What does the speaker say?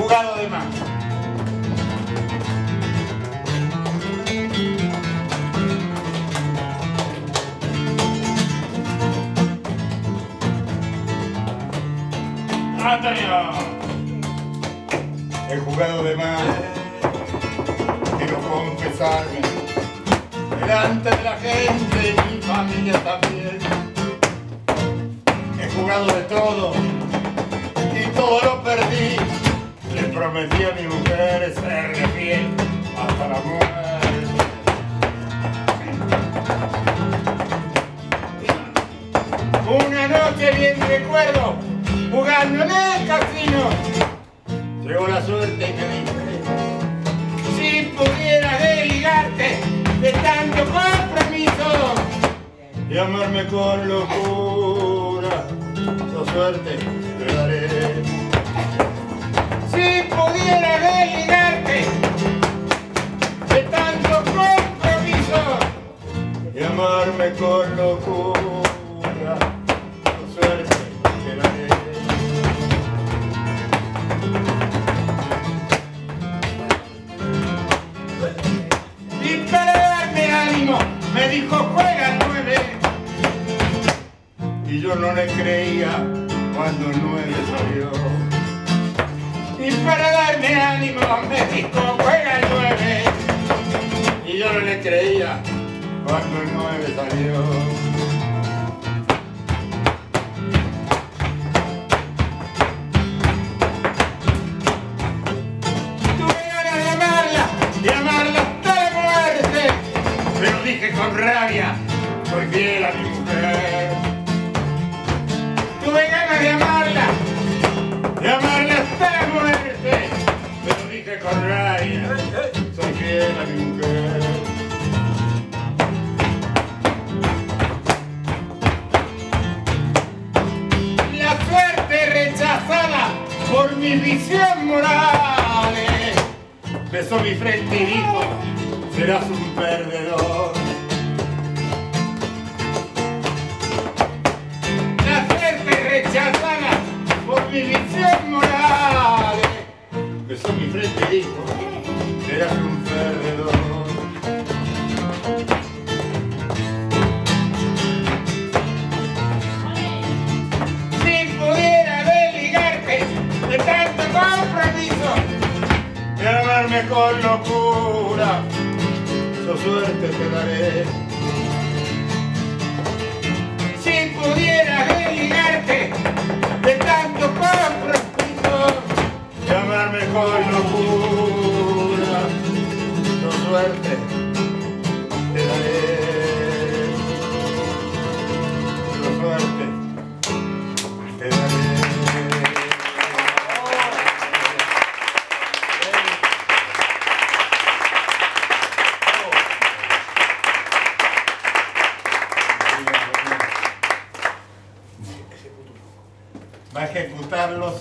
jugado de más. He jugado de más. Quiero confesarme. Delante de la gente y mi familia también. He jugado de todo y todo lo perdí. Le prometí a mi mujer serle fiel hasta la muerte. Una noche bien recuerdo, jugando en el casino, llegó la suerte y me si pudieras desligarte de tanto compromiso y amarme con locura, esa suerte te daré. Si pudieras desligarte de tanto compromiso y amarme con locura, me dijo juega nueve y yo no le creía cuando nueve salió. Y para darme ánimo me dijo juega nueve y yo no le creía cuando nueve salió. Con soy fiel a mi mujer. Tuve ganas de amarla, de amarla hasta la muerte, pero dije con rabia, soy fiel a mi mujer. La suerte rechazada por mi visión morales besó mi frente y dijo, serás un perdedor. Y dijo, serás un perdedor. Si pudiera desligarte de tanto compromiso y amarme con locura, su suerte te daré. Con locura, su suerte te daré. Su suerte te daré. Va a ejecutarlos